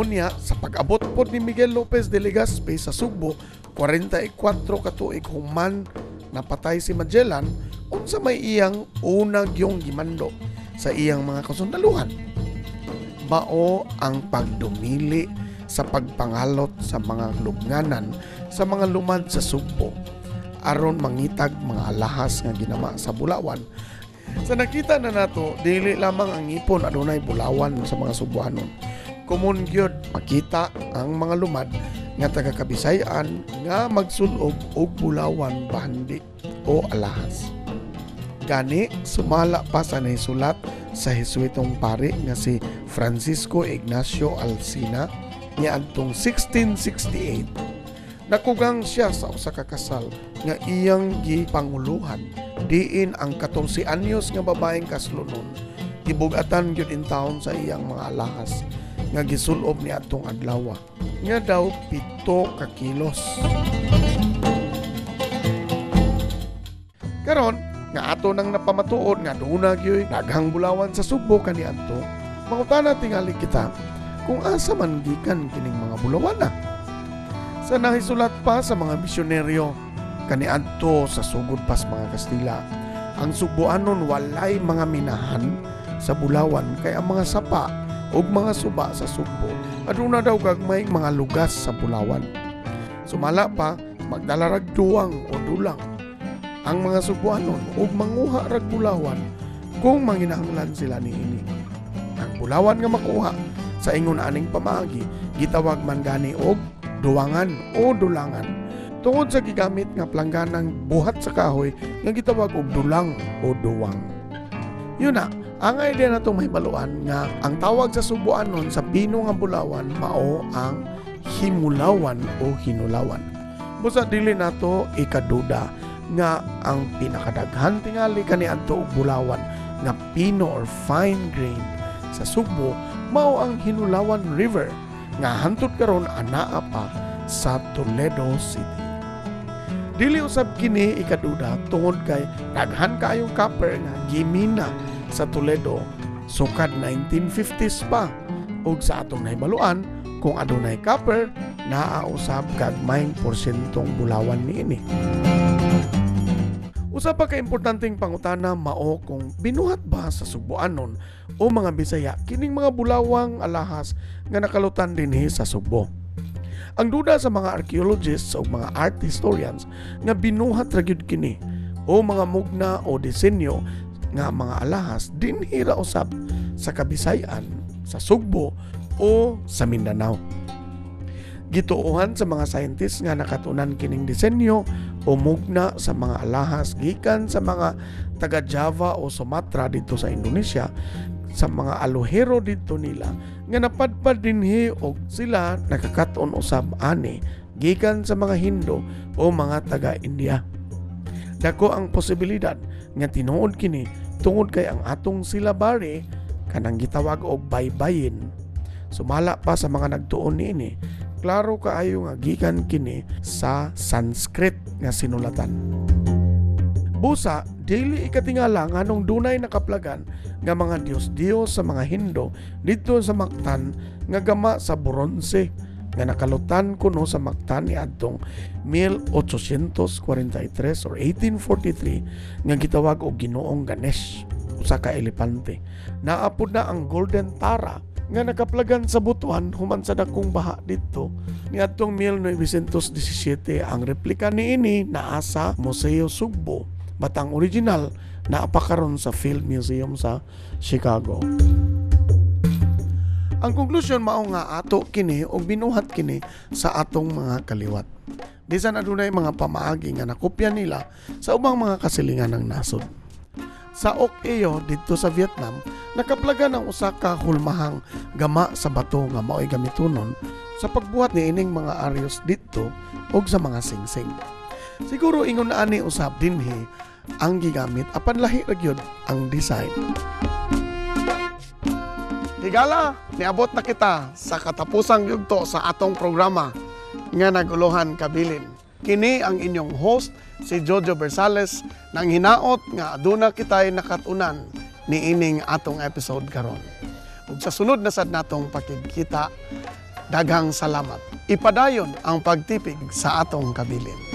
Unya, sa pag-abot po ni Miguel Lopez de Legazpi sa Sugbo, 44 katuig human napatay si Magellan unsa may iyang unag yung gimando sa iyang mga kasundaluhan. Mao ang pagdumili sa pagpangalot sa mga lubnganan sa mga lumad sa Sugbo. Aron mangitag mga alahas nga ginama sa Bulawan. Sa nakita na nato dili lamang ang ipon adunay bulawan sa mga Subuanon common gyud makita ang mga lumad nga taga Kabisayan nga magsulob og bulawan bahandi o alahas. Gani sumala pa sa naisulat sa Jesuitong pari nga si Francisco Ignacio Alcina niadtong 1668 nakugang siya sa usa ka kasal nga iyang gipanguluhan. Diin ang 14 anyos nga babaeng kaslunon. Gibugatan gyud in taon sa iyang mga alahas nga gisulob ni atong adlaw. Nga daw pito ka kilos. Karon nga ato nang napamatuod nga duna gyoy daghang bulawan sa Subo kaniadto. Mangutana tingali kita kung asa man gikan kining mga bulawan na sa nahisulat pa sa mga misyonaryo kaniadto sa sugod pas mga Kastila ang Subuanon walay mga minahan sa bulawan kay ang mga sapa ug mga suba sa Sugbo. Aduna daw gagmay mga lugas sa bulawan. Sumala pa magdala duwang o dulang. Ang mga Subuanon ug manguha rag bulawan kung manginahanglan sila niini ang bulawan nga makuha sa ingon aning pamaagi gitawag man gani og duwangan o dulangan. Tungod sa gigamit nga plangganang buhat sa kahoy nga gitawag og dulang o duwang. Yun na ang idea na itong mahibaluan nga ang tawag sa subuanon sa pino nga bulawan mao ang himulawan o hinulawan. Busa dili nato ikaduda nga ang pinakadaghan tingali kani adto og bulawan nga pino or fine grain sa Sugbo mao ang Hinulawan River nga hantud karon anaa pa sa Toledo City. Dili usab kini ikaduda tungod kay daghan kaayong copper nga gimina sa Toledo sukad 1950s pa ug sa atong nahibaluan kung adunay copper naausab gagmayng porsyentong bulawan niini. Usa pa ka importanteng pangutana mao kung binuhat ba sa Subuanon o mga Bisaya kining mga bulawang alahas nga nakalutan dinhi sa Sugbo. Ang duda sa mga archaeologists o mga art historians nga binuhat ra gyud kini o mga mugna o disenyo nga mga alahas dinhi ra usab sa Kabisayan, sa Sugbo o sa Mindanao. Gituohan sa mga scientists nga nakatunan kining disenyo o mugna sa mga alahas gikan sa mga taga Java o Sumatra dito sa Indonesia sa mga alohero dito nila nga napadpad dinhi og sila nakakaton usab ani gikan sa mga Hindo o mga taga India. Dako ang posibilidad nga tinuod kini tungod kay ang atong silabare kanang gitawag og baybayin. Sumala pa sa mga nagtuon niini klaro kaayo nga gikan kini sa Sanskrit nga sinulatan. Busa, dili ikatingala nga nung dunay nakaplagan nga mga Dios-Dios sa mga Hindo dito sa Mactan nga gama sa bronze nga nakalutan kuno sa Mactan ni adtong 1843 or 1843 nga gitawag og Ginoong Ganesh usa ka elepante. Naapod na ang Golden Tara nga nakaplagan sa butuan human sa dakong baha dito niadtong 1917 ang replika niini naa sa Museo Sugbo batang original naa pa karon sa Field Museum sa Chicago ang konklusyon mao nga ato kini og binuhat kini sa atong mga kaliwat bisan adunay mga pamaagi nga nakopya nila sa ubang mga kasilingan ng nasod sa Ok-eyo dito sa Vietnam, nakaplaga ng usa ka hulmahang gama sa bato nga mao'y gamitunon sa pagbuhat ni ining mga aryos dito ug sa mga singsing. Siguro ingon na ani usab dinhi ang gigamit apan lahi ra ang design. Higala, niabot na kita sa katapusang yugto sa atong programa nga naguluhan kabilin. Kini ang inyong host, si Jojo Bersales, nang hinaot nga aduna kitay nakatunan ni ining atong episode karon. Ug sa sunod na sad natong pakikita, Daghang salamat. Ipadayon ang pagtipig sa atong kabilin.